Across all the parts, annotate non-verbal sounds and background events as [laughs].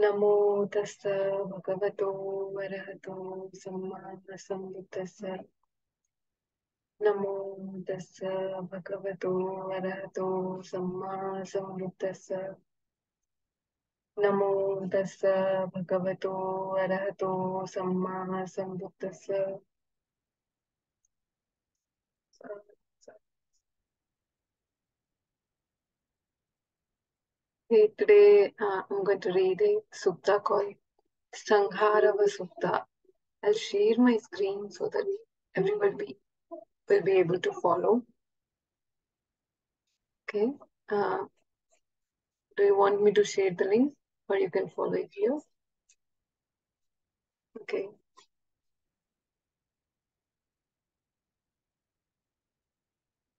नमो तस्स भगवतो वरहतो सम्मा सम्बुद्धस्स नमो तस्स भगवतो वरहतो सम्मा सम्बुद्धस्स नमो तस्स भगवतो वरहतो सम्मा सम्बुद्धस्स Okay, today uh, I'm going to read a sutta called Sangarava Sutta. I'll share my screen so that everybody will be able to follow. Okay. Uh, do you want me to share the link or you can follow it here? Okay.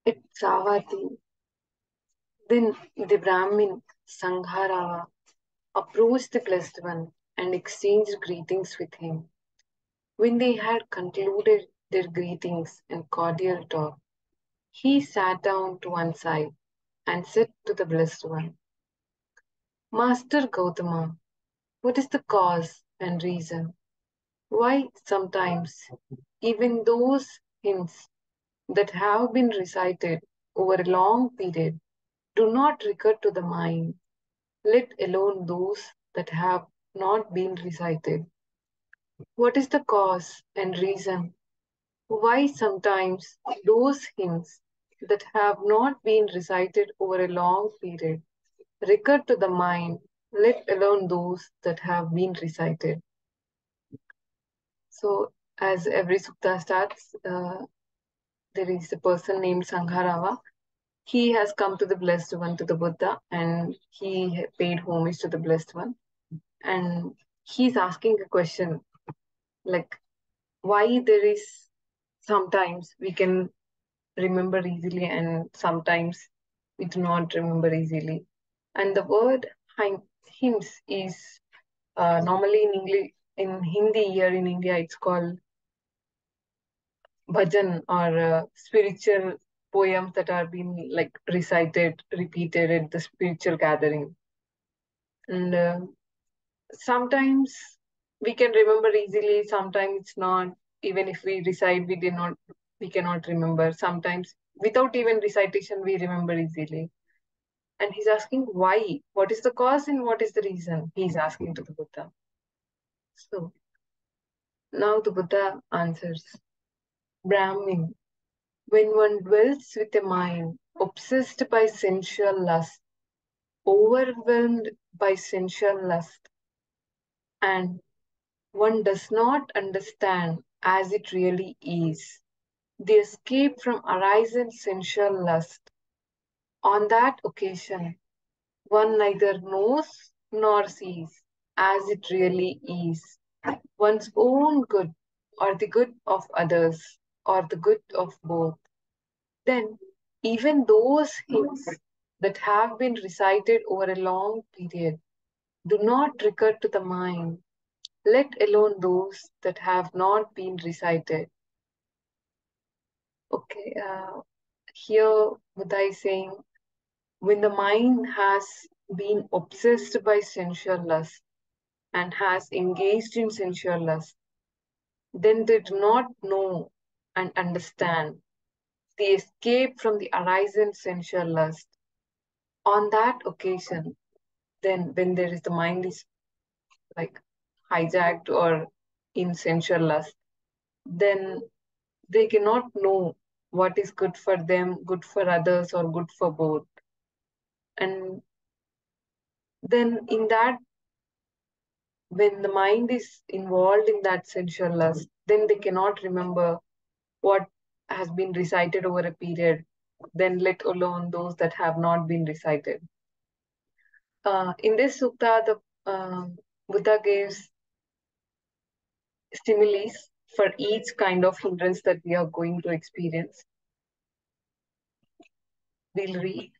It's Savatthi. Then the Brahmin Sangarava approached the Blessed One and exchanged greetings with him. When they had concluded their greetings and cordial talk, he sat down to one side and said to the Blessed One, Master Gautama, what is the cause and reason why sometimes even those hymns that have been recited over a long period do not recur to the mind, let alone those that have not been recited? What is the cause and reason why sometimes those hymns that have not been recited over a long period recur to the mind, let alone those that have been recited? So, as every sutta starts, uh, there is a person named Sangarava. He has come to the Blessed One, to the Buddha, and he paid homage to the Blessed One. And he's asking a question like, why there is sometimes we can remember easily and sometimes we do not remember easily. And the word hymns is uh, normally in English, in Hindi here in India, it's called bhajan or uh, spiritual poems that are being like recited, repeated at the spiritual gathering. And uh, sometimes we can remember easily, sometimes it's not. Even if we recite, we did not, we cannot remember. Sometimes without even recitation, we remember easily. And he's asking why? What is the cause and what is the reason? He's asking to the Buddha. So now the Buddha answers Brahmin, when one dwells with a mind obsessed by sensual lust, overwhelmed by sensual lust, and one does not understand as it really is the escape from arising sensual lust. On that occasion, one neither knows nor sees as it really is one's own good or the good of others or the good of both, then even those hymns that have been recited over a long period do not recur to the mind, let alone those that have not been recited. Okay, uh, here Buddha is saying, when the mind has been obsessed by sensual lust and has engaged in sensual lust, then they do not know and understand the escape from the arising sensual lust. On that occasion, then when there is the mind is like hijacked or in sensual lust, then they cannot know what is good for them, good for others, or good for both. And then in that, when the mind is involved in that sensual lust, then they cannot remember what has been recited over a period, then let alone those that have not been recited. Uh, in this sutta, the uh, Buddha gives similes for each kind of hindrance that we are going to experience. We'll read.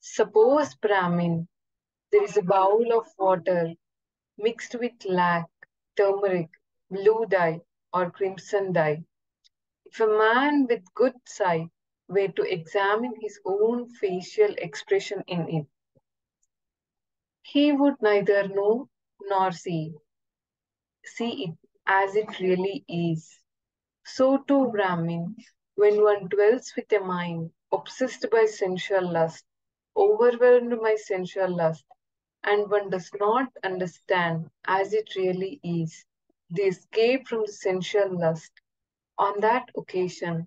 Suppose, Brahmin, there is a bowl of water mixed with lac, turmeric, blue dye, or crimson dye. If a man with good sight were to examine his own facial expression in it, he would neither know nor see. See it as it really is. So too, Brahmin, when one dwells with a mind obsessed by sensual lust, overwhelmed by sensual lust, and one does not understand as it really is the escape from the sensual lust, on that occasion,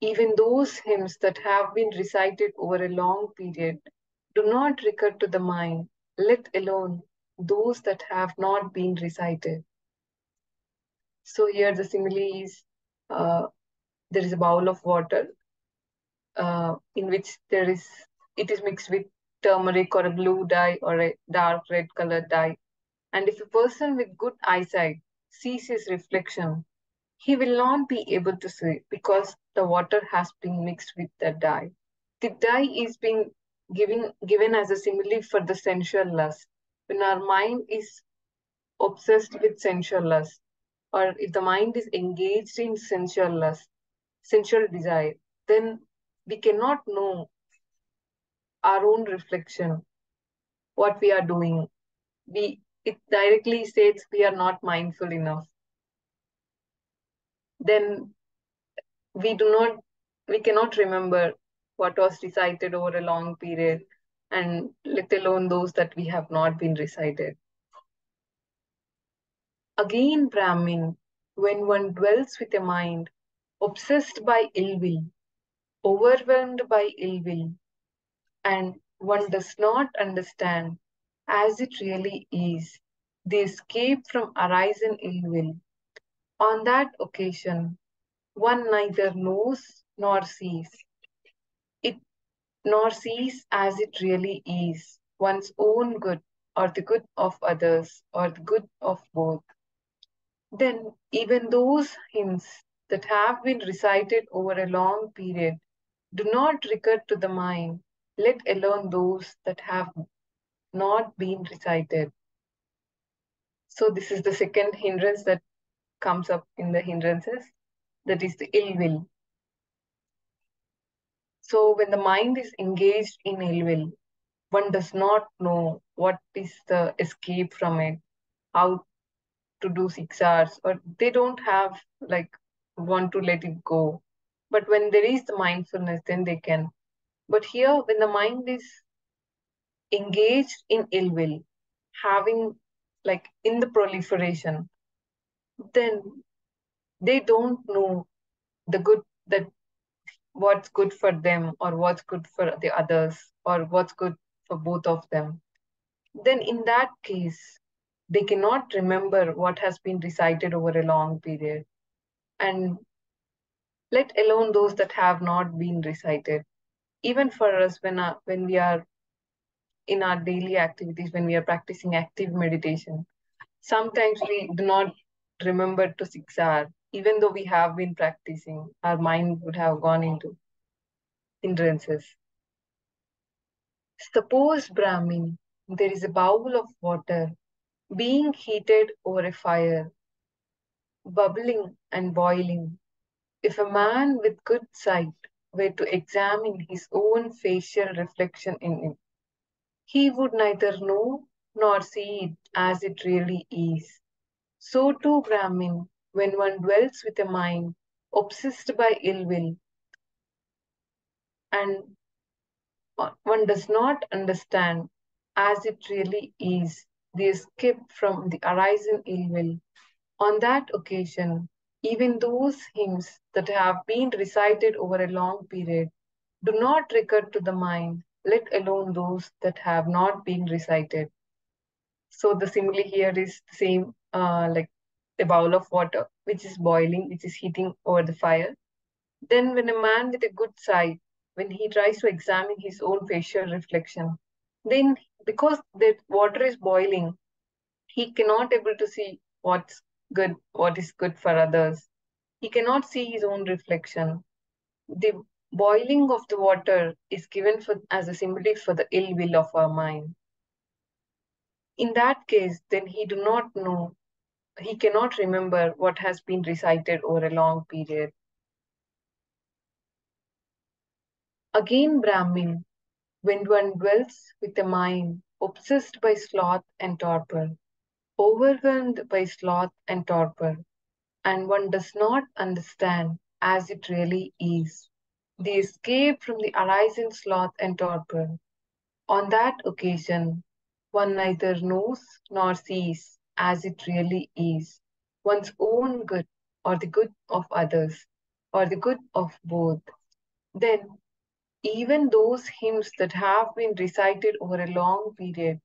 even those hymns that have been recited over a long period do not recur to the mind, let alone those that have not been recited. So here the simile is uh, there is a bowl of water uh, in which there is it is mixed with turmeric or a blue dye or a dark red colored dye. And if a person with good eyesight sees his reflection, he will not be able to see because the water has been mixed with the dye. The dye is being given given as a simile for the sensual lust. When our mind is obsessed with sensual lust, or if the mind is engaged in sensual lust, sensual desire, then we cannot know our own reflection, what we are doing. We it directly states we are not mindful enough. Then we do not we cannot remember what was recited over a long period and let alone those that we have not been recited. Again, Brahmin, when one dwells with a mind obsessed by ill will, overwhelmed by ill will, and one does not understand as it really is. The escape from arising ill will. On that occasion, one neither knows nor sees. It nor sees as it really is one's own good or the good of others or the good of both. Then even those hymns that have been recited over a long period do not recur to the mind let alone those that have not been recited so this is the second hindrance that comes up in the hindrances that is the ill will. So when the mind is engaged in ill will, one does not know what is the escape from it, how to do 6Rs, or they don't have like want to let it go. But when there is the mindfulness, then they can. But here, when the mind is engaged in ill will, having like in the proliferation, then they don't know the good that what's good for them or what's good for the others or what's good for both of them. Then in that case they cannot remember what has been recited over a long period. And let alone those that have not been recited. Even for us when, uh, when we are in our daily activities when we are practicing active meditation sometimes we do not remember to 6R even though we have been practicing, our mind would have gone into hindrances. Suppose, Brahmin, there is a bowl of water being heated over a fire, bubbling and boiling. If a man with good sight were to examine his own facial reflection in it, he would neither know nor see it as it really is. So too, Brahmin, when one dwells with a mind obsessed by ill will and one does not understand as it really is the escape from the arising ill will. On that occasion, even those hymns that have been recited over a long period do not recur to the mind, let alone those that have not been recited. So the simile here is the same, uh, like a bowl of water, which is boiling, which is heating over the fire. Then when a man with a good sight, when he tries to examine his own facial reflection, then because the water is boiling, he cannot able to see what's good, what is good for others. He cannot see his own reflection. The boiling of the water is given for, as a symbol for the ill will of our mind. In that case, then he do not know he cannot remember what has been recited over a long period. Again, Brahmin, when one dwells with a mind obsessed by sloth and torpor, overwhelmed by sloth and torpor, and one does not understand as it really is the escape from the arising sloth and torpor. On that occasion, one neither knows nor sees as it really is one's own good or the good of others or the good of both. Then, even those hymns that have been recited over a long period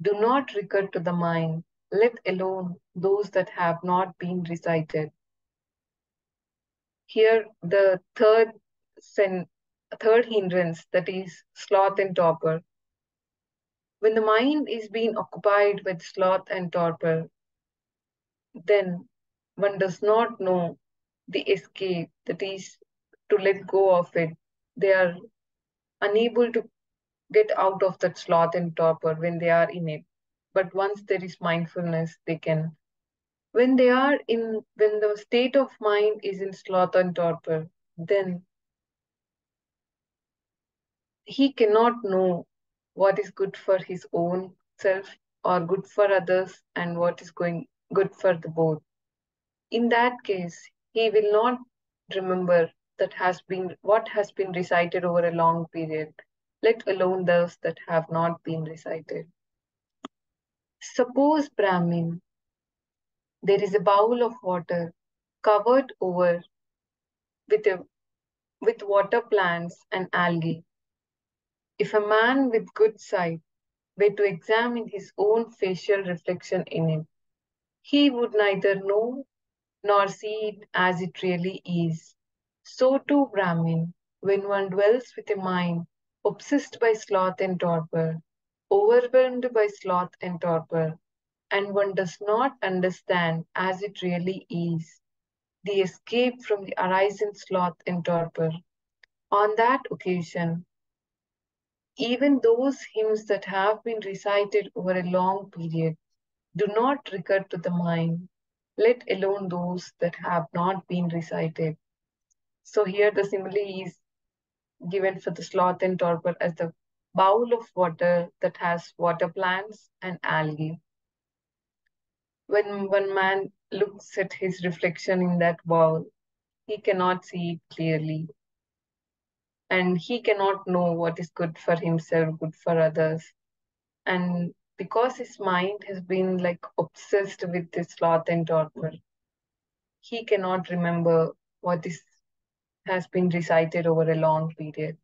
do not recur to the mind, let alone those that have not been recited. Here, the third sen- third hindrance, that is sloth and torpor. When the mind is being occupied with sloth and torpor, then one does not know the escape, that is to let go of it. They are unable to get out of that sloth and torpor when they are in it. But once there is mindfulness, they can. When they are in, when the state of mind is in sloth and torpor, then he cannot know what is good for his own self or good for others and what is going good for the both. In that case, he will not remember that has been what has been recited over a long period, let alone those that have not been recited. Suppose, Brahmin, there is a bowl of water covered over with, a, with water plants and algae. If a man with good sight were to examine his own facial reflection in it, he would neither know nor see it as it really is. So too, Brahmin, when one dwells with a mind obsessed by sloth and torpor, overwhelmed by sloth and torpor, and one does not understand as it really is the escape from the arising sloth and torpor. On that occasion, even those hymns that have been recited over a long period do not recur to the mind, let alone those that have not been recited. So here the simile is given for the sloth and torpor as the bowl of water that has water plants and algae. When one man looks at his reflection in that bowl, he cannot see it clearly and he cannot know what is good for himself, good for others. And because his mind has been like obsessed with this sloth and torpor, he cannot remember what is has been recited over a long period.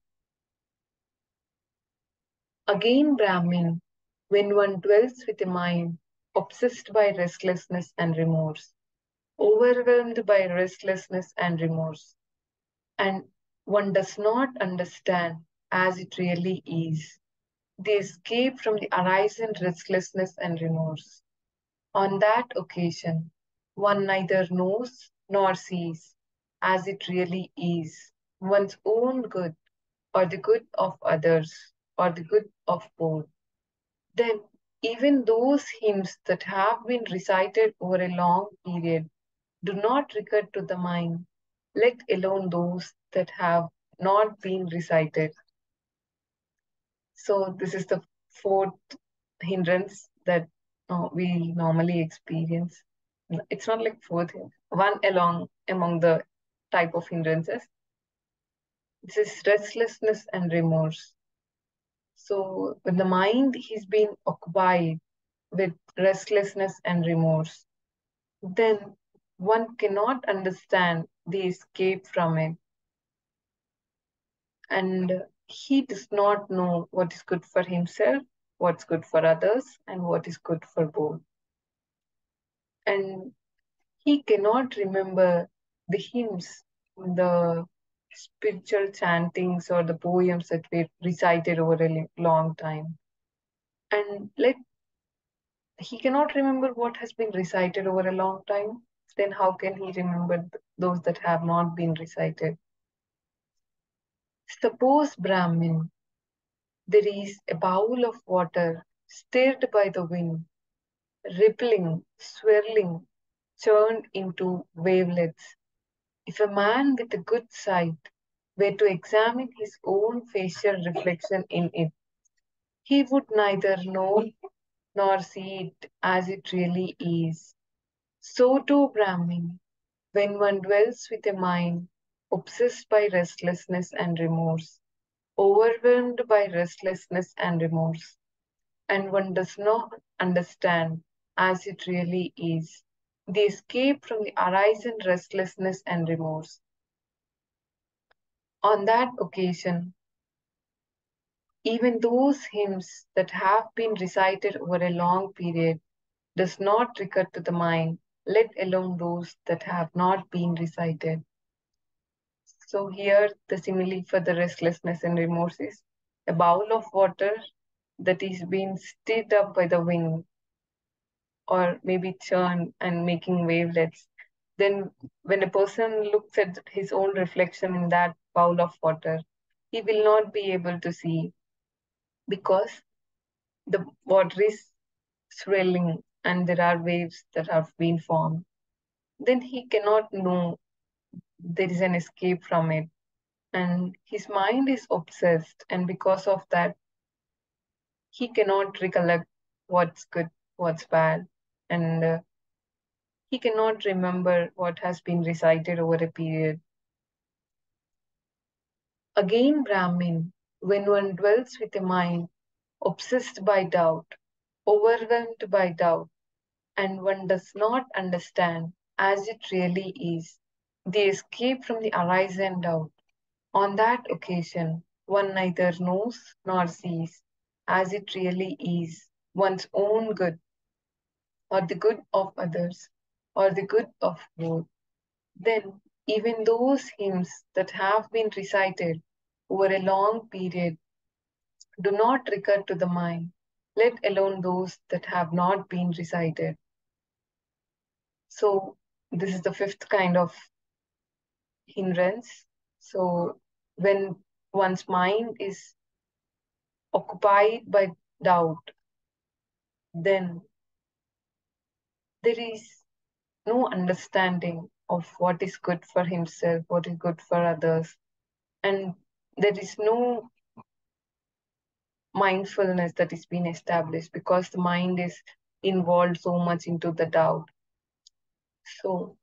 Again, Brahmin, when one dwells with a mind obsessed by restlessness and remorse, overwhelmed by restlessness and remorse, and one does not understand as it really is the escape from the arising restlessness and remorse. On that occasion, one neither knows nor sees as it really is one's own good or the good of others or the good of both. Then, even those hymns that have been recited over a long period do not recur to the mind let alone those that have not been recited. So this is the fourth hindrance that uh, we normally experience. It's not like fourth, one along among the type of hindrances. This is restlessness and remorse. So when the mind has been occupied with restlessness and remorse, then one cannot understand the escape from it. And he does not know what is good for himself, what's good for others, and what is good for both. And he cannot remember the hymns, the spiritual chantings, or the poems that were recited over a long time. And let he cannot remember what has been recited over a long time then how can he remember those that have not been recited? Suppose, Brahmin, there is a bowl of water stirred by the wind, rippling, swirling, churned into wavelets. If a man with a good sight were to examine his own facial reflection in it, he would neither know nor see it as it really is. So too, Brahmin, when one dwells with a mind obsessed by restlessness and remorse, overwhelmed by restlessness and remorse, and one does not understand as it really is the escape from the arising restlessness and remorse. On that occasion, even those hymns that have been recited over a long period does not recur to the mind, let alone those that have not been recited. So here the simile for the restlessness and remorse is a bowl of water that is being stirred up by the wind or maybe churn and making wavelets. Then when a person looks at his own reflection in that bowl of water, he will not be able to see because the water is swelling and there are waves that have been formed. Then he cannot know there is an escape from it. And his mind is obsessed, and because of that, he cannot recollect what's good, what's bad, and uh, he cannot remember what has been recited over a period. Again, Brahmin, when one dwells with a mind obsessed by doubt, overwhelmed by doubt, and one does not understand as it really is the escape from the arising doubt. On that occasion, one neither knows nor sees as it really is one's own good, or the good of others, or the good of both. Then, even those hymns that have been recited over a long period do not recur to the mind, let alone those that have not been recited. So, this is the fifth kind of hindrance. So, when one's mind is occupied by doubt, then there is no understanding of what is good for himself, what is good for others, and there is no mindfulness that is being established because the mind is involved so much into the doubt. So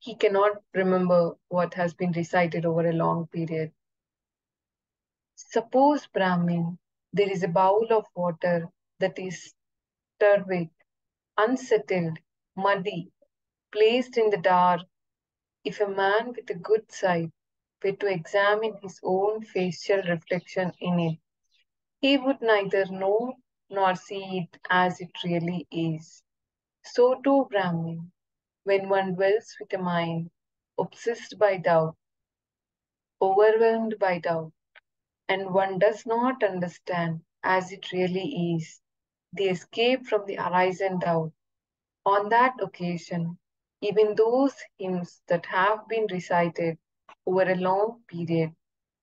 he cannot remember what has been recited over a long period. Suppose, Brahmin, there is a bowl of water that is turbid, unsettled, muddy, placed in the dark. If a man with a good sight were to examine his own facial reflection in it, he would neither know nor see it as it really is. So too, Brahmin, when one dwells with a mind obsessed by doubt, overwhelmed by doubt, and one does not understand as it really is the escape from the arising doubt. On that occasion, even those hymns that have been recited over a long period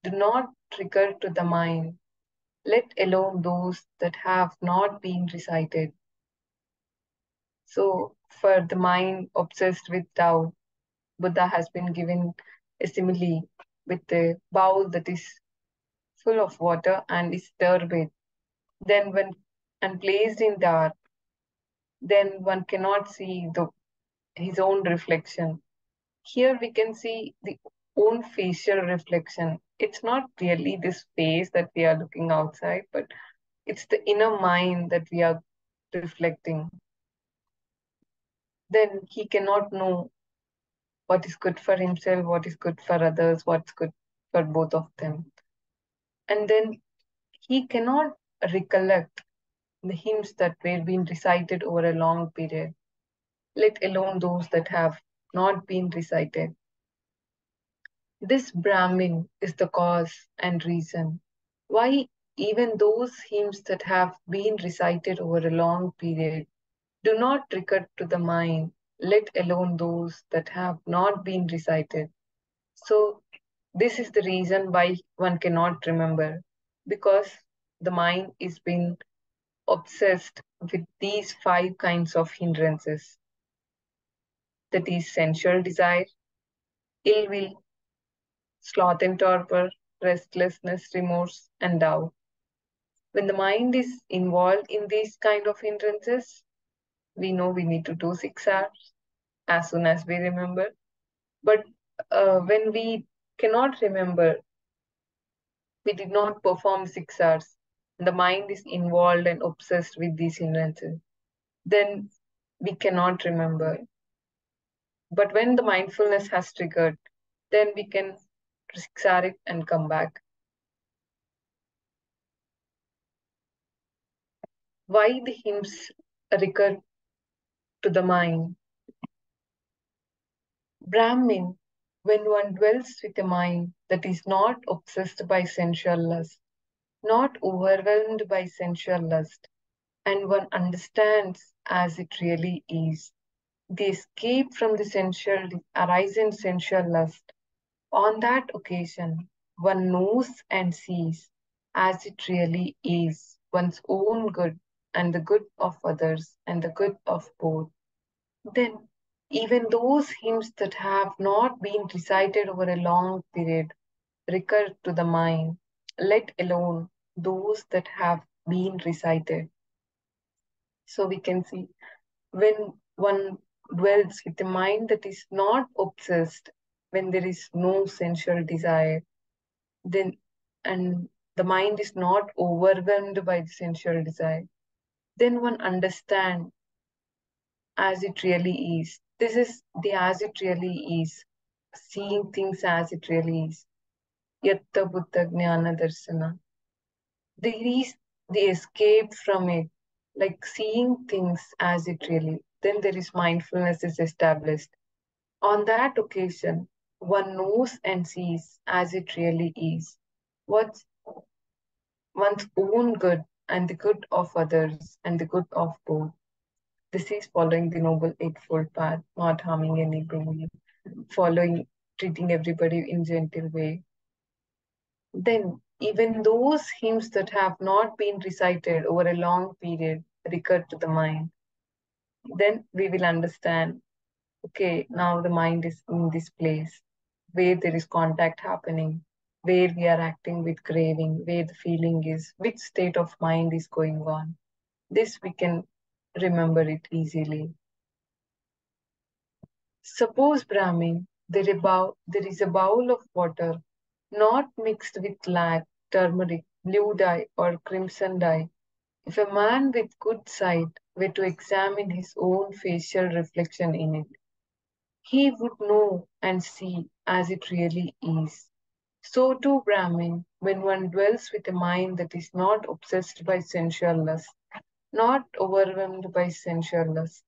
do not recur to the mind, let alone those that have not been recited. So, for the mind obsessed with doubt, Buddha has been given a simile with a bowl that is full of water and is turbid. Then, when and placed in dark, then one cannot see the his own reflection. Here we can see the own facial reflection. It's not really this face that we are looking outside, but it's the inner mind that we are reflecting then he cannot know what is good for himself, what is good for others, what's good for both of them. And then he cannot recollect the hymns that were being recited over a long period, let alone those that have not been recited. This Brahmin is the cause and reason why even those hymns that have been recited over a long period do not recur to the mind, let alone those that have not been recited. So, this is the reason why one cannot remember, because the mind is being obsessed with these five kinds of hindrances that is, sensual desire, ill will, sloth and torpor, restlessness, remorse, and doubt. When the mind is involved in these kind of hindrances, we know we need to do 6Rs as soon as we remember. But uh, when we cannot remember, we did not perform 6Rs, the mind is involved and obsessed with these hindrances, then we cannot remember. But when the mindfulness has triggered, then we can 6R it and come back. Why the hymns recur to the mind? Brahmin, when one dwells with a mind that is not obsessed by sensual lust, not overwhelmed by sensual lust, and one understands as it really is, the escape from the sensual arising sensual lust. On that occasion, one knows and sees as it really is one's own good and the good of others and the good of both. Then even those hymns that have not been recited over a long period recur to the mind, let alone those that have been recited. So we can see when one dwells with a mind that is not obsessed, when there is no sensual desire, then and the mind is not overwhelmed by the sensual desire, then one understands as it really is this is the as it really is, seeing things as it really is. Yatha Bhuta Jnana Darsana. There is the escape from it, like seeing things as it really. Then there is mindfulness is established. On that occasion, one knows and sees as it really is. What's one's own good and the good of others and the good of both. This is following the Noble Eightfold Path, not harming anybody, following, treating everybody in gentle way. Then, even those hymns that have not been recited over a long period recur to the mind. Then we will understand, okay, now the mind is in this place where there is contact happening, where we are acting with craving, where the feeling is, which state of mind is going on. This we can remember it easily. Suppose, Brahmin, there, there is a bowl of water not mixed with lac, turmeric, blue dye, or crimson dye. If a man with good sight were to examine his own facial reflection in it, he would know and see as it really is. So too, Brahmin, when one dwells with a mind that is not obsessed by sensual lust, not overwhelmed by sensual lust.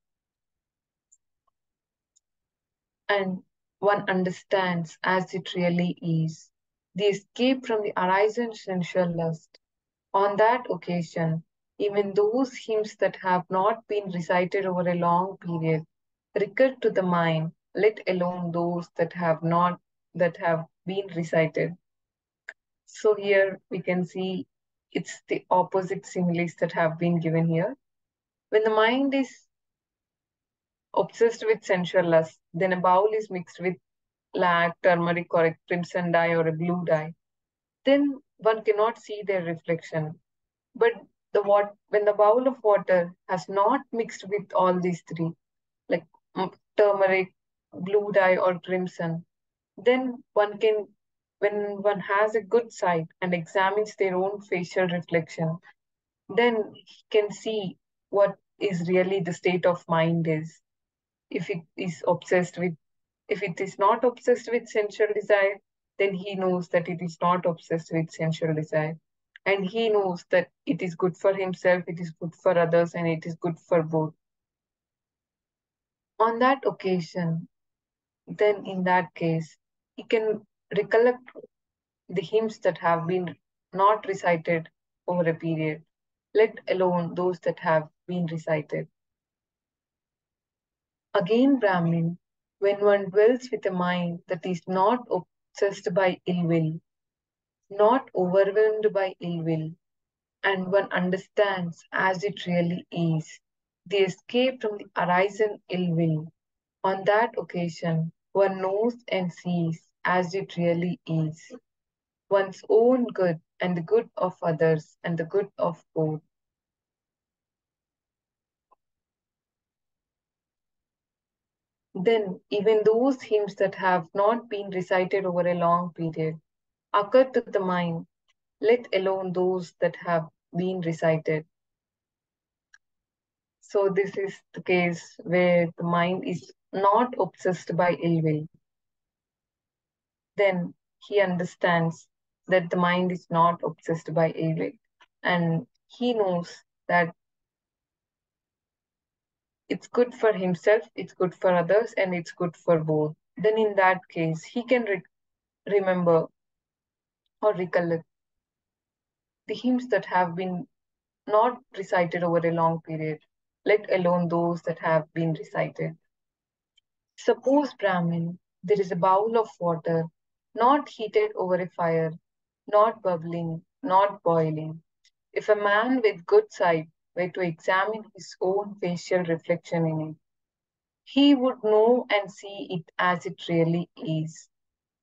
And one understands as it really is the escape from the arising sensual lust. On that occasion, even those hymns that have not been recited over a long period recur to the mind, let alone those that have not that have been recited. So here we can see it's the opposite similes that have been given here. When the mind is obsessed with sensual lust, then a bowl is mixed with lac, turmeric, or a crimson dye or a blue dye. Then one cannot see their reflection. But the what when the bowl of water has not mixed with all these three, like turmeric, blue dye, or crimson, then one can when one has a good sight and examines their own facial reflection, then he can see what is really the state of mind is. If it is obsessed with, if it is not obsessed with sensual desire, then he knows that it is not obsessed with sensual desire. And he knows that it is good for himself, it is good for others, and it is good for both. On that occasion, then in that case, he can recollect the hymns that have been not recited over a period, let alone those that have been recited. Again, Brahmin, when one dwells with a mind that is not obsessed by ill will, not overwhelmed by ill will, and one understands as it really is the escape from the arising ill will, on that occasion one knows and sees as it really is, one's own good and the good of others and the good of both. Then, even those hymns that have not been recited over a long period occur to the mind, let alone those that have been recited. So, this is the case where the mind is not obsessed by ill will. Then he understands that the mind is not obsessed by will. And he knows that it's good for himself, it's good for others, and it's good for both. Then, in that case, he can re remember or recollect the hymns that have been not recited over a long period, let alone those that have been recited. Suppose, Brahmin, there is a bowl of water, not heated over a fire, not bubbling, not boiling. If a man with good sight were to examine his own facial reflection in it, he would know and see it as it really is.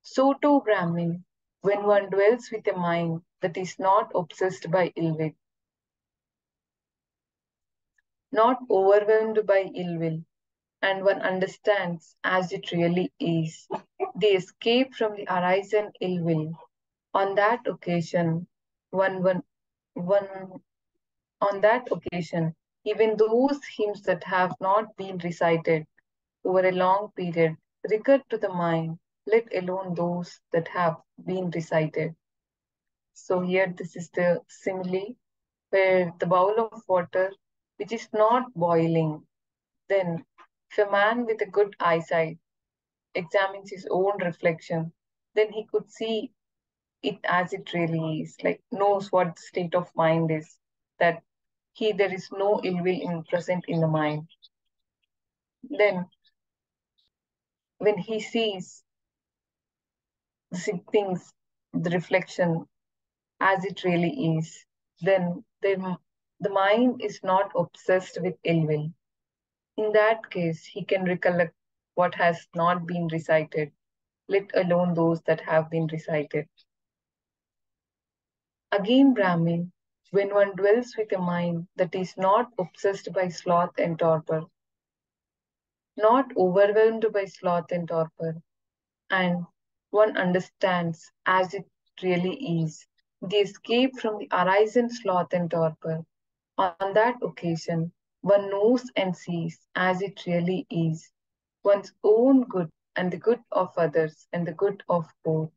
So too, Brahmin, when one dwells with a mind that is not obsessed by ill will, not overwhelmed by ill will, and one understands as it really is, the escape from the horizon ill will. On that occasion, one, one, one, on that occasion, even those hymns that have not been recited over a long period recur to the mind, let alone those that have been recited. So here this is the simile where the bowl of water, which is not boiling, then if a man with a good eyesight examines his own reflection, then he could see it as it really is, like knows what the state of mind is, that he there is no ill will in present in the mind. Then when he sees things, the reflection as it really is, then the, the mind is not obsessed with ill will. In that case, he can recollect what has not been recited, let alone those that have been recited. Again, Brahmin, when one dwells with a mind that is not obsessed by sloth and torpor, not overwhelmed by sloth and torpor, and one understands as it really is the escape from the horizon sloth and torpor. On that occasion, one knows and sees as it really is one's own good and the good of others and the good of both.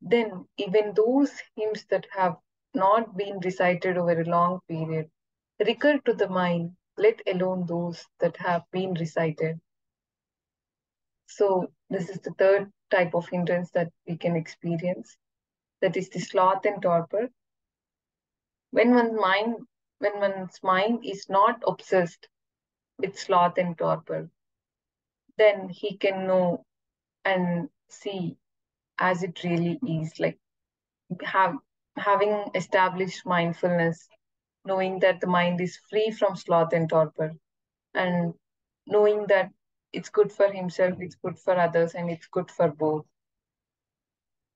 Then, even those hymns that have not been recited over a long period recur to the mind, let alone those that have been recited. So, this is the third type of hindrance that we can experience. That is the sloth and torpor. When one's mind, when one's mind is not obsessed with sloth and torpor, then he can know and see as it really is. Like have having established mindfulness, knowing that the mind is free from sloth and torpor, and knowing that it's good for himself, it's good for others, and it's good for both,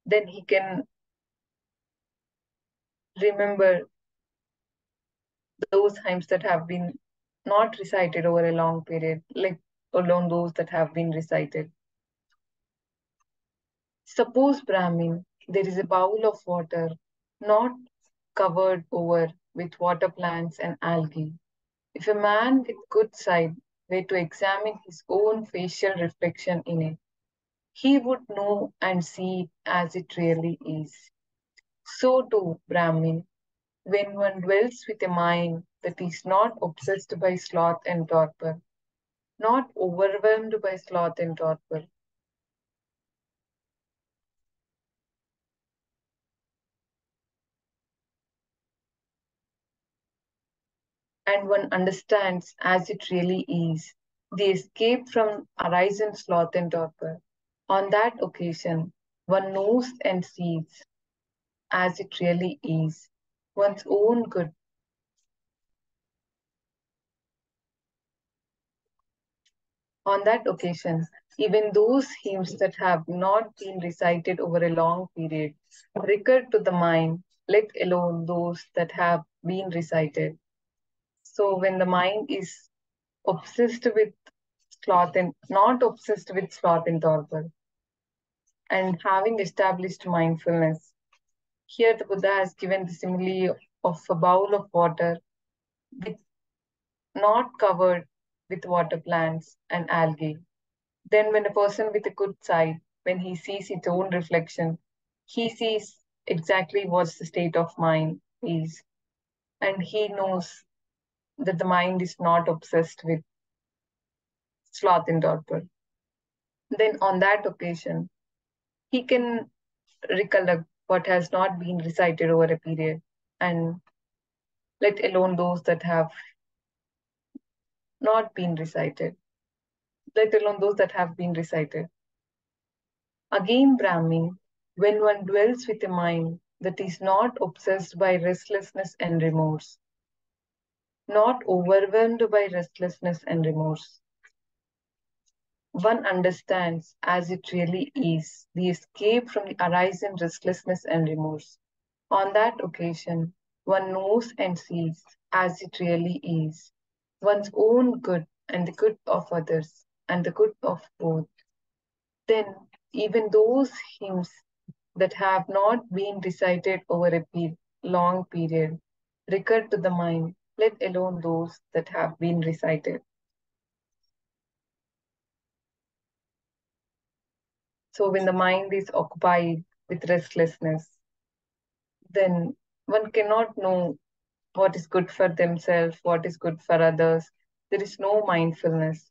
then he can remember those hymns that have been not recited over a long period, like alone those that have been recited. Suppose, Brahmin, there is a bowl of water not covered over with water plants and algae. If a man with good sight were to examine his own facial reflection in it, he would know and see it as it really is. So too, Brahmin, when one dwells with a mind that is not obsessed by sloth and torpor, not overwhelmed by sloth and torpor, and one understands as it really is the escape from horizon sloth and torpor. On that occasion, one knows and sees as it really is one's own good. On that occasion, Even those hymns that have not been recited over a long period recur to the mind, let alone those that have been recited. So when the mind is obsessed with sloth and not obsessed with sloth and torpor, and having established mindfulness, here the Buddha has given the simile of a bowl of water with not covered with water plants and algae. Then when a person with a good sight, when he sees his own reflection, he sees exactly what the state of mind is. And he knows that the mind is not obsessed with sloth and torpor. Then on that occasion, he can recollect what has not been recited over a period and let alone those that have not been recited, let alone those that have been recited. Again, Brahmin, when one dwells with a mind that is not obsessed by restlessness and remorse, not overwhelmed by restlessness and remorse, one understands as it really is the escape from the arising restlessness and remorse. On that occasion, one knows and sees as it really is one's own good and the good of others and the good of both. Then, even those hymns that have not been recited over a pe- long period recur to the mind, let alone those that have been recited. So when the mind is occupied with restlessness, then one cannot know what is good for themselves, what is good for others. There is no mindfulness.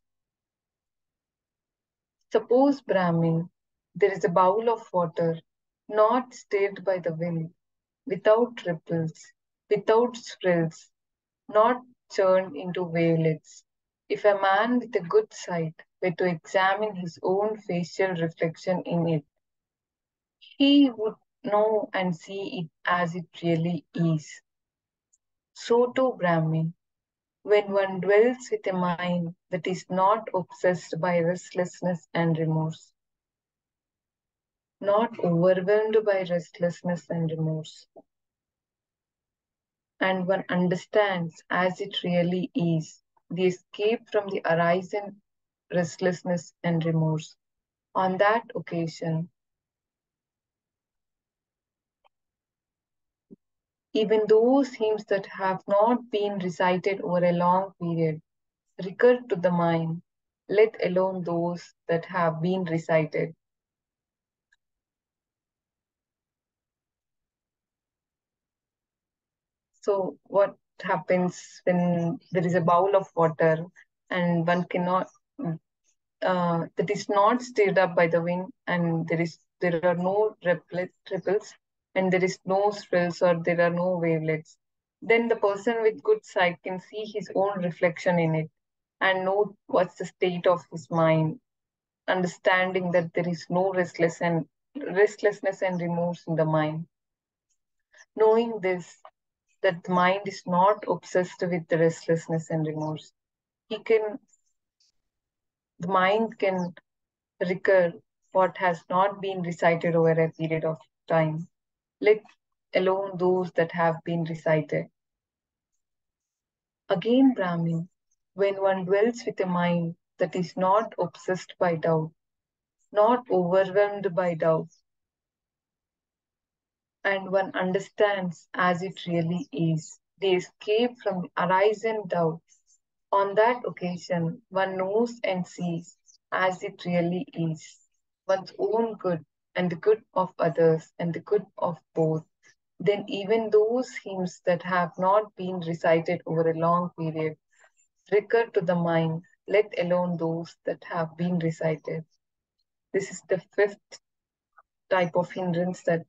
Suppose, Brahmin, there is a bowl of water not stirred by the wind, without ripples, without swirls, not churned into wavelets. If a man with a good sight were to examine his own facial reflection in it, he would know and see it as it really is. So too, Brahmin, when one dwells with a mind that is not obsessed by restlessness and remorse, not overwhelmed by restlessness and remorse, and one understands as it really is the escape from the arising restlessness and remorse. On that occasion, even those hymns that have not been recited over a long period recur to the mind, let alone those that have been recited. So, what happens when there is a bowl of water and one cannot, uh, that is not stirred up by the wind, and there is there are no ripples, and there is no swells or there are no wavelets? Then the person with good sight can see his own reflection in it and know what's the state of his mind, understanding that there is no restless and restlessness and remorse in the mind. Knowing this, that the mind is not obsessed with the restlessness and remorse. He can, the mind can recur what has not been recited over a period of time, let alone those that have been recited. Again, Brahmin, when one dwells with a mind that is not obsessed by doubt, not overwhelmed by doubt, and one understands as it really is the escape from arising doubt. On that occasion, one knows and sees as it really is one's own good and the good of others and the good of both. Then, even those hymns that have not been recited over a long period recur to the mind, let alone those that have been recited. This is the fifth type of hindrance that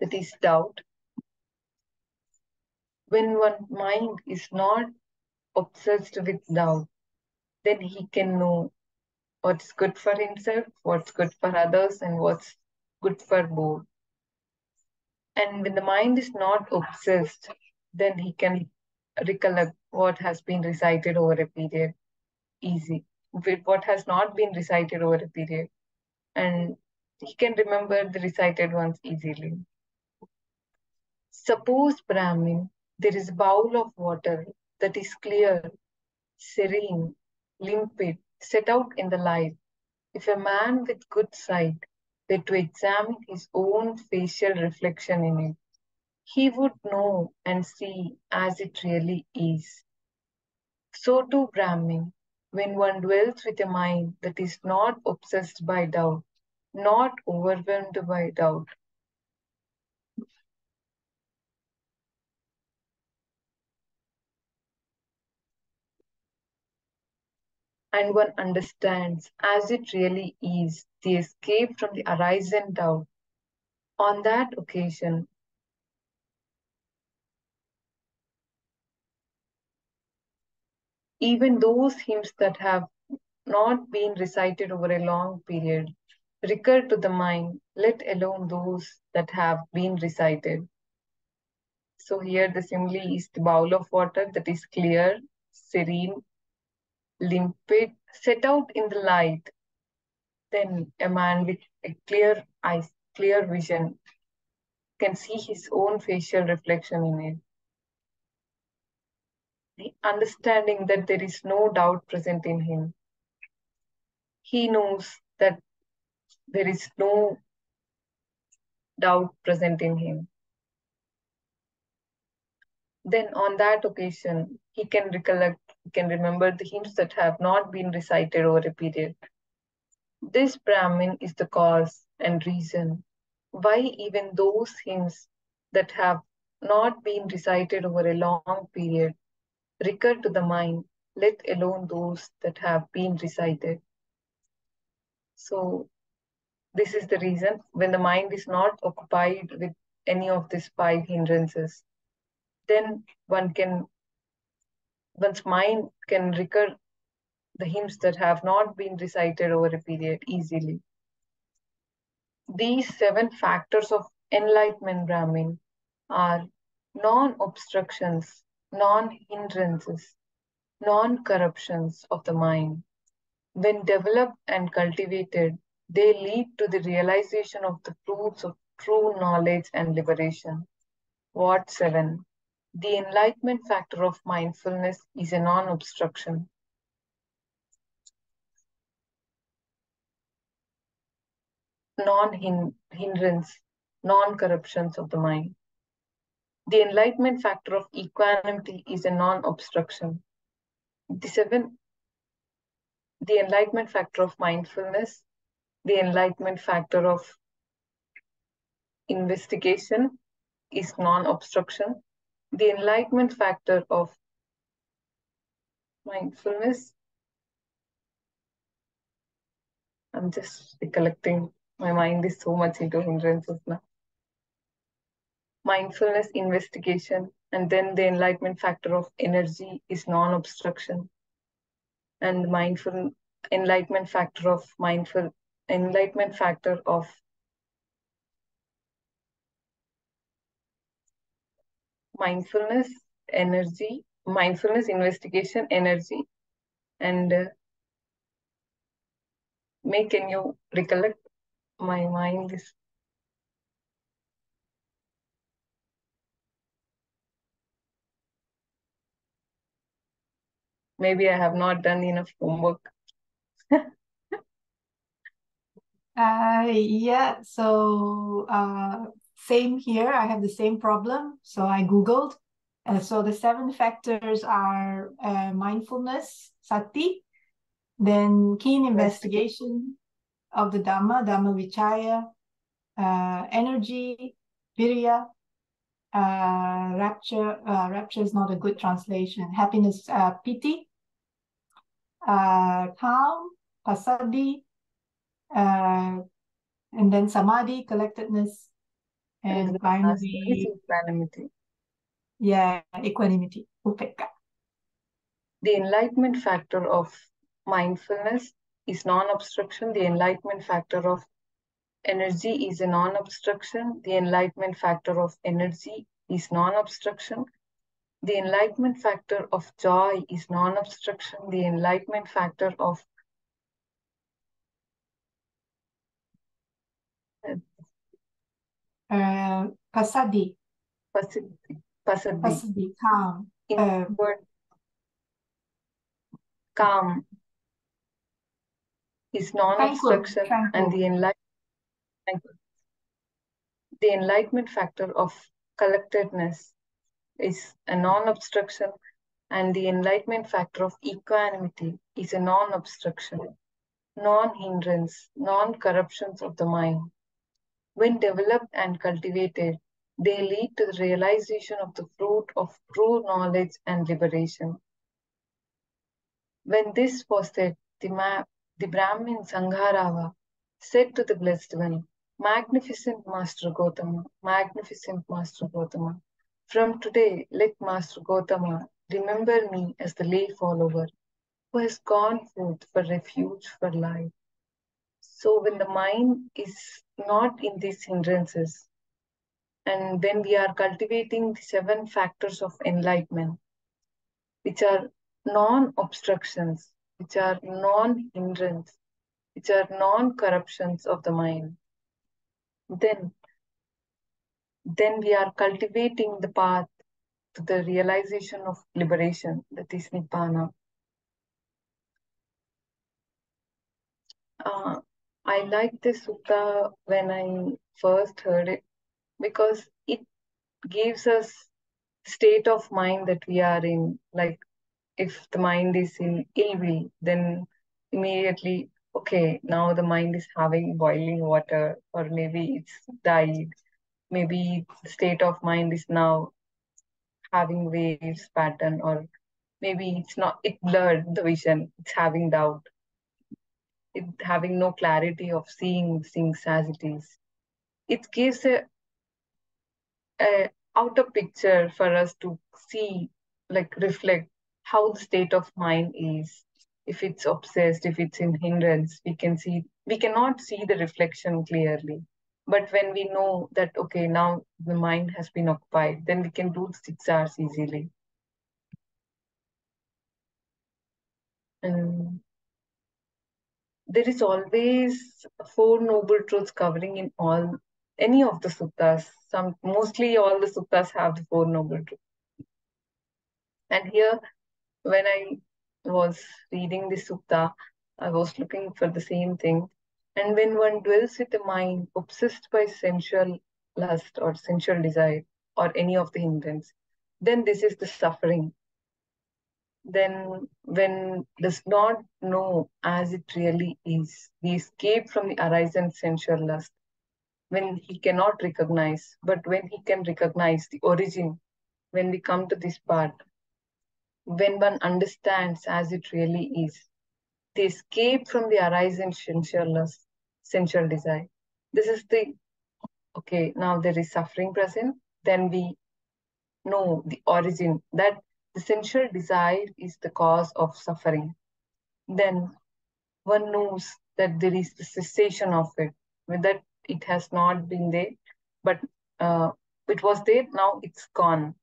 that is doubt. When one mind is not obsessed with doubt, then he can know what's good for himself, what's good for others, and what's good for both. And when the mind is not obsessed, then he can recollect what has been recited over a period easy what has not been recited over a period. And he can remember the recited ones easily. Suppose, Brahmin, there is a bowl of water that is clear, serene, limpid, set out in the light. If a man with good sight were to examine his own facial reflection in it, he would know and see as it really is. So too, Brahmin, when one dwells with a mind that is not obsessed by doubt, not overwhelmed by doubt, and one understands as it really is the escape from the horizon doubt. On that occasion, even those hymns that have not been recited over a long period recur to the mind, let alone those that have been recited. So here the simile is the bowl of water that is clear, serene, limpid, set out in the light. Then a man with a clear eyes, clear vision can see his own facial reflection in it The understanding that there is no doubt present in him. He knows that there is no doubt present in him. Then on that occasion, he can recollect, can remember the hymns that have not been recited over a period. This Brahmin is the cause and reason why even those hymns that have not been recited over a long period recur to the mind, let alone those that have been recited. So this is the reason when the mind is not occupied with any of these five hindrances, then one can, one's mind can recur the hymns that have not been recited over a period easily. These seven factors of enlightenment Brahmin are non-obstructions non-hindrances, non-corruptions of the mind. When developed and cultivated, they lead to the realization of the fruits of true knowledge and liberation. What 7. The enlightenment factor of mindfulness is a non-obstruction. Non-hindrance, non-corruptions of the mind. The enlightenment factor of equanimity is a non-obstruction. The seven, the enlightenment factor of mindfulness, the enlightenment factor of investigation is non-obstruction. The enlightenment factor of mindfulness, I'm just recollecting, my mind is so much into hindrances now mindfulness investigation, and then the enlightenment factor of energy is non-obstruction. And mindful enlightenment factor of mindful enlightenment factor of mindfulness, energy, mindfulness, investigation, energy, and uh, May, can you recollect? My mind is maybe I have not done enough homework. [laughs] uh, yeah, so uh, same here. I have the same problem. So I Googled. Uh, so the seven factors are uh, mindfulness, sati, then keen investigation of the Dhamma, Dhamma Vichaya, uh, energy, virya, uh, rapture, uh, rapture is not a good translation, happiness, uh, piti, uh, calm, passaddhi, uh, and then samadhi, collectedness, and, and finally equanimity. Yeah, equanimity, upekkha. The enlightenment factor of mindfulness is non-obstruction. The enlightenment factor of energy is a non-obstruction. The enlightenment factor of energy is non-obstruction. The enlightenment factor of joy is non-obstruction. The enlightenment factor of uh, passaddhi, Passaddhi. Passaddhi. passaddhi, calm. In Uh, word, calm is non-obstruction and the enlightenment. The enlightenment factor of collectedness is a non-obstruction and the enlightenment factor of equanimity is a non-obstruction, non-hindrance, non-corruptions of the mind. When developed and cultivated, they lead to the realization of the fruit of true knowledge and liberation. When this was said, the, the Brahmin Sangarava said to the Blessed One, Magnificent Master Gotama, magnificent Master Gotama, from today let Master Gotama remember me as the lay follower who has gone forth for refuge for life. So when the mind is not in these hindrances, and when we are cultivating the seven factors of enlightenment, which are non-obstructions, which are non-hindrance, which are non-corruptions of the mind, then, then we are cultivating the path to the realization of liberation, that is Nibbana. Uh, I like this sutta when I first heard it because it gives us state of mind that we are in. Like if the mind is in ill will, then immediately, okay, now the mind is having boiling water, or maybe it's dyed. Maybe state of mind is now having waves pattern, or maybe it's not, it blurred the vision, it's having doubt it having no clarity of seeing things as it is. It gives a, a outer picture for us to see, like reflect how the state of mind is. If it's obsessed, if it's in hindrance, we can see we cannot see the reflection clearly. But when we know that okay, now the mind has been occupied, then we can do the 6Rs easily. And there is always four noble truths covering in all any of the suttas. Some mostly all the suttas have the four noble truths. And here, when I was reading the sutta, I was looking for the same thing. And when one dwells with a mind obsessed by sensual lust or sensual desire or any of the hindrance, then this is the suffering then when does not know as it really is, the escape from the arising sensual lust, when he cannot recognize, but when he can recognize the origin, when we come to this part, when one understands as it really is, the escape from the arising sensual lust, sensual desire. This is the, okay, now there is suffering present, then we know the origin, that the sensual desire is the cause of suffering, then one knows that there is the cessation of it, that it has not been there, but uh, it was there, now it's gone.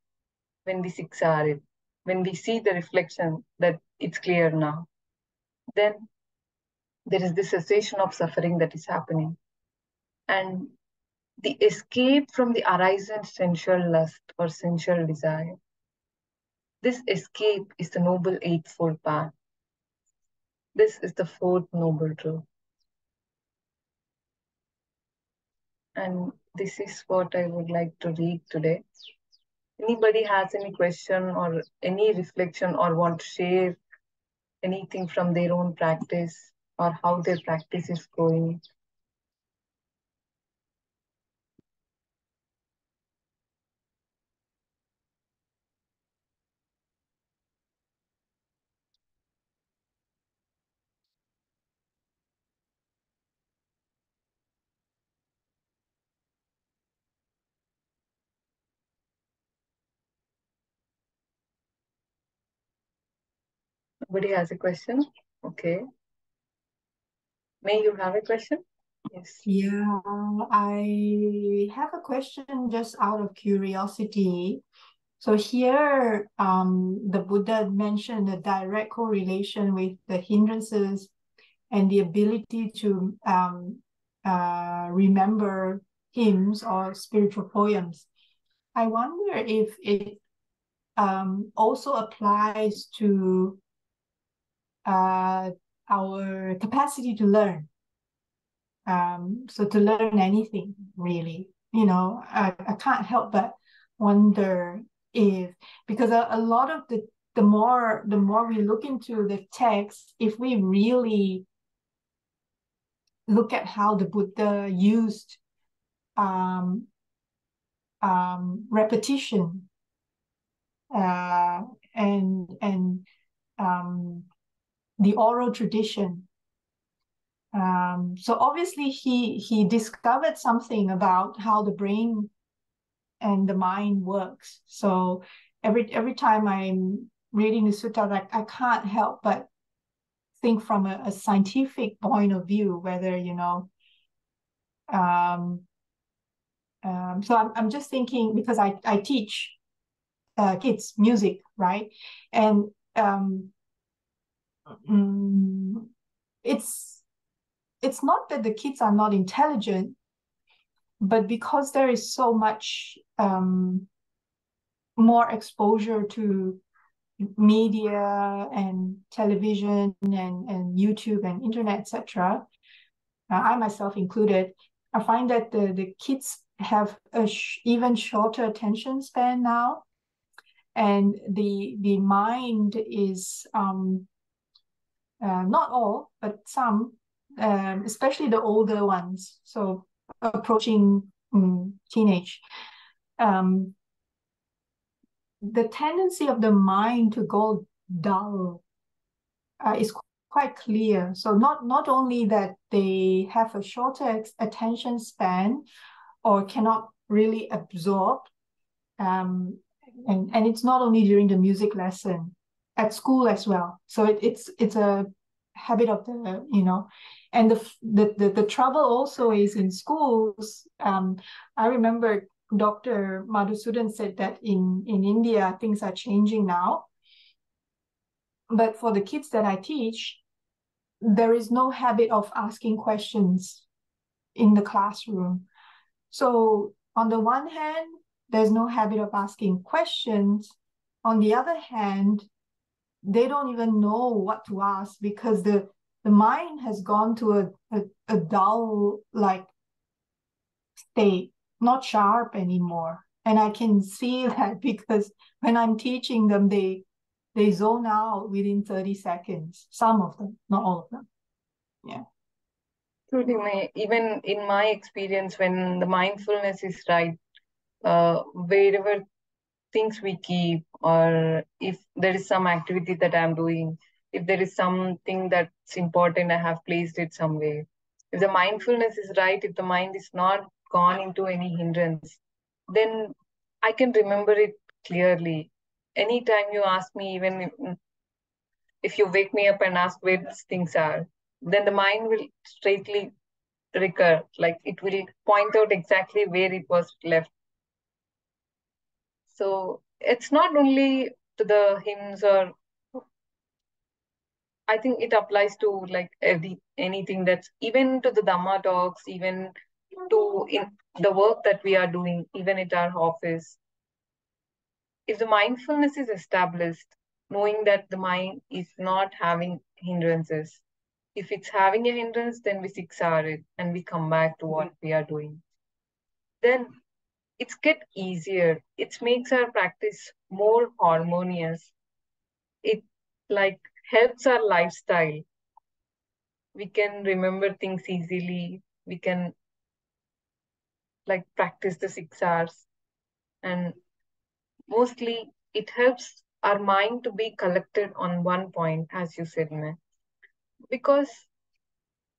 When we 6R it, when we see the reflection that it's clear now, then there is the cessation of suffering that is happening. And the escape from the arising sensual lust or sensual desire this escape is the Noble Eightfold Path. This is the fourth Noble Truth. And this is what I would like to read today. Anybody has any question or any reflection or want to share anything from their own practice or how their practice is going? Nobody has a question? Okay. May you have a question? Yes. Yeah, I have a question just out of curiosity. So here, um, the Buddha mentioned a direct correlation with the hindrances and the ability to um, uh, remember hymns or spiritual poems. I wonder if it um, also applies to uh, our capacity to learn. Um, so to learn anything really, you know, I, I can't help but wonder if because a, a lot of the the more the more we look into the text, if we really look at how the Buddha used um, um, repetition uh, and and um, the oral tradition. Um, so obviously he he discovered something about how the brain and the mind works. So every every time I'm reading the sutta, like I can't help but think from a, a scientific point of view, whether you know. Um, um, so I'm I'm just thinking because I I teach uh, kids music, right? And um, mm, it's it's not that the kids are not intelligent, but because there is so much um, more exposure to media and television and, and YouTube and internet, etc., uh, I myself included, I find that the, the kids have a sh- even shorter attention span now and the the mind is um, uh, not all but some um, especially the older ones so approaching um, teenage. Um, the tendency of the mind to go dull uh, is quite clear. So not not only that they have a shorter attention span or cannot really absorb um, and and it's not only during the music lesson at school as well. So it, it's it's a habit of the you know and the the the, the trouble also is in schools um, i remember dr madhusudan said that in in india things are changing now. But for the kids that i teach there is no habit of asking questions in the classroom. So on the one hand there's no habit of asking questions. On the other hand, they don't even know what to ask because the the mind has gone to a, a, a dull like state, not sharp anymore. And I can see [laughs] that because when I'm teaching them, they they zone out within 30 seconds. Some of them, not all of them. Yeah. Truly, even in my experience, when the mindfulness is right, uh, wherever things we keep or if there is some activity that i'm doing if there is something that's important i have placed it somewhere. If the mindfulness is right if the mind is not gone into any hindrance then i can remember it clearly. Anytime you ask me even if, if you wake me up and ask where these things are then the mind will straightly recur like it will point out exactly where it was left so it's not only to the hymns or I think it applies to like every anything that's even to the Dhamma talks, even to in the work that we are doing, even at our office. If the mindfulness is established, knowing that the mind is not having hindrances, if it's having a hindrance, then we 6R it and we come back to what we are doing. Then it's get easier. It makes our practice more harmonious. It like helps our lifestyle. We can remember things easily. We can like practice the 6Rs. And mostly it helps our mind to be collected on one point as you said because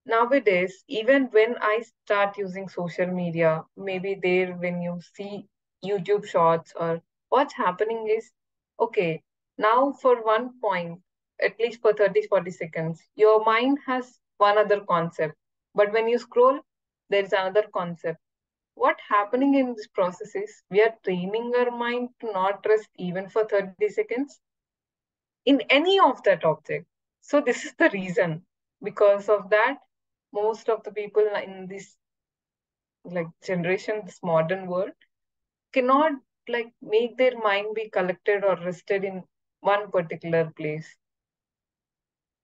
nowadays, even when I start using social media, maybe there when you see YouTube shorts or what's happening is, okay, now for one point, at least for 30, 40 seconds, your mind has one other concept. But when you scroll, there is another concept. What happening in this process is we are training our mind to not rest even for 30 seconds in any of that object. So this is the reason. Because of that, most of the people in this like generation, this modern world, cannot like make their mind be collected or rested in one particular place.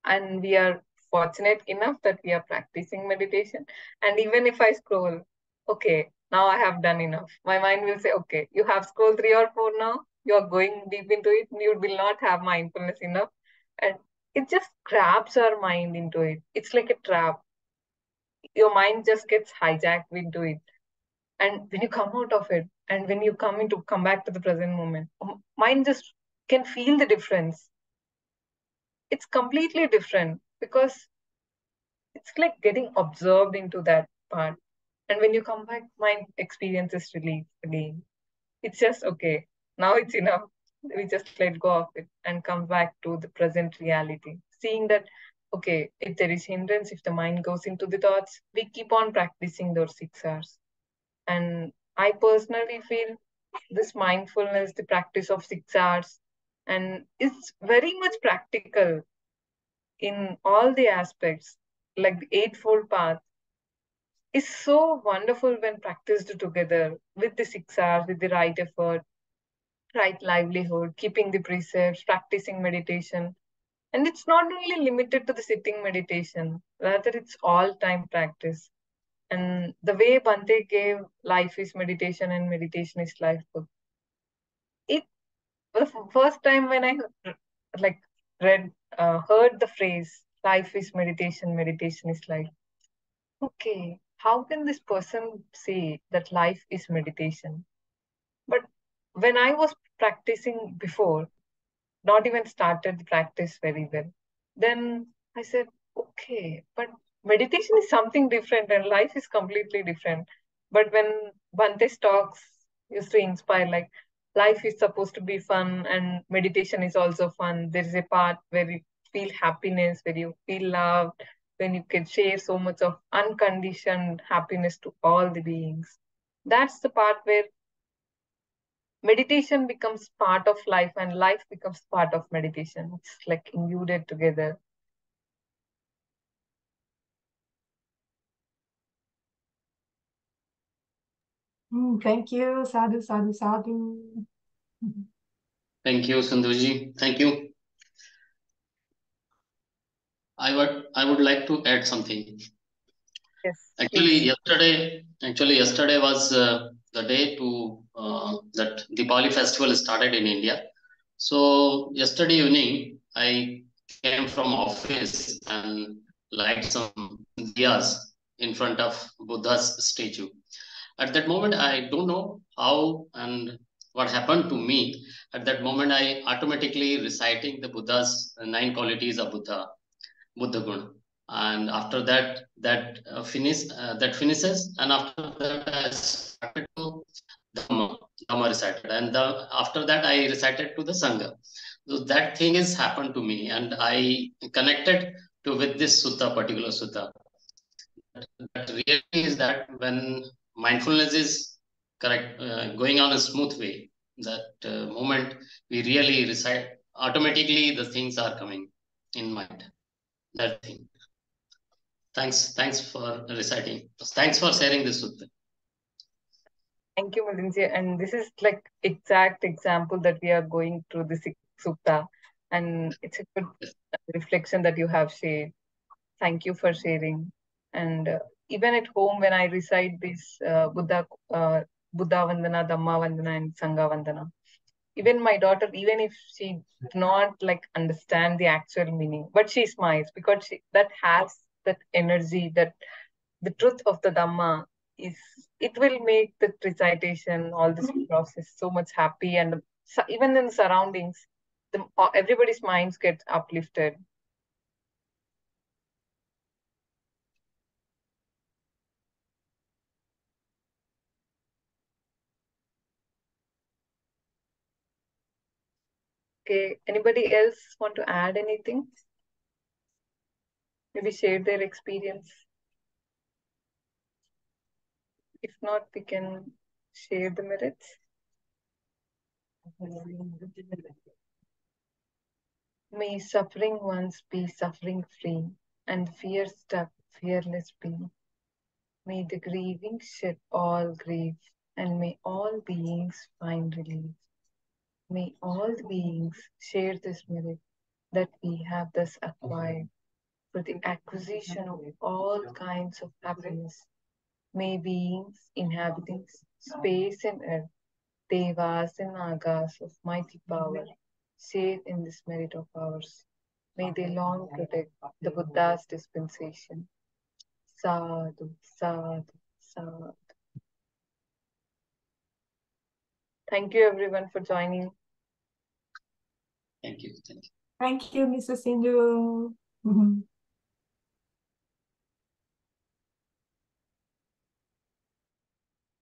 And we are fortunate enough that we are practicing meditation. And even if I scroll, okay, now I have done enough. My mind will say, okay, you have scrolled three or four now. You are going deep into it. You will not have mindfulness enough. And it just grabs our mind into it. It's like a trap. Your mind just gets hijacked into it. And when you come out of it, and when you come into come back to the present moment, mind just can feel the difference. It's completely different because it's like getting absorbed into that part. And when you come back, mind experience is released again. It's just okay. Now it's enough. We just let go of it and come back to the present reality. Seeing that, okay, if there is hindrance, if the mind goes into the thoughts, we keep on practicing those 6Rs. And I personally feel this mindfulness, the practice of 6Rs, and it's very much practical in all the aspects, like the Eightfold Path is so wonderful when practiced together with the 6Rs, with the right effort, right livelihood, keeping the precepts, practicing meditation. And it's not only limited to the sitting meditation, rather, it's all time practice. And the way Bhante gave life is meditation and meditation is life book. It the first time when I like read uh, heard the phrase life is meditation, meditation is life. Okay, how can this person say that life is meditation? But when I was practicing before, not even started the practice very well, then I said, okay, but meditation is something different and life is completely different. But when Bhante talks used to inspire, like life is supposed to be fun and meditation is also fun. There is a part where you feel happiness, where you feel loved, when you can share so much of unconditioned happiness to all the beings. That's the part where meditation becomes part of life and life becomes part of meditation. It's like imbued together. Mm, thank you. Sadhu, sadhu, sadhu. Thank you, Sindhuji. Thank you. I would I would like to add something. Yes. Actually, please. yesterday actually yesterday was uh, the day to uh, that Diwali festival started in India. So yesterday evening I came from office and light some diyas in front of Buddha's statue. At that moment, I don't know how and what happened to me. At that moment, I automatically reciting the Buddha's nine qualities of Buddha Buddha Guna. And after that, that uh, finish uh, that finishes, and after that, I started to Dhamma, Dhamma recited, and the, after that, I recited to the Sangha. So that thing has happened to me, and I connected to with this sutta, particular sutta. That, that really is that when mindfulness is correct, uh, going on a smooth way, that uh, moment we really recite, automatically the things are coming in mind that thing. Thanks, thanks for reciting. Thanks for sharing this me. Thank you, Malinji. And this is like exact example that we are going through the Sutta. And it's a good reflection that you have shared. Thank you for sharing. And uh, even at home, when I recite this uh, Buddha, uh, Buddha Vandana, Dhamma Vandana, and Sangha Vandana, even my daughter, even if she not like understand the actual meaning, but she smiles because she that has that energy, that the truth of the Dhamma is it will make the recitation, all this mm-hmm. process so much happy and even in the surroundings, the, uh, everybody's minds get uplifted. Okay, anybody else want to add anything? Maybe share their experience. If not, we can share the merits. May suffering ones be suffering free, and fear stuck fearless be. May the grieving shed all grief, and may all beings find relief. May all beings share this merit that we have thus acquired for the acquisition of all kinds of happiness. May beings inhabiting space and earth, devas and nagas of mighty power, share in this merit of ours. May they long protect the Buddha's dispensation. Sadhu, sadhu, sadhu. Thank you everyone for joining. Thank you. Thank you. Thank you, Mrs. Sindhu. Mhm.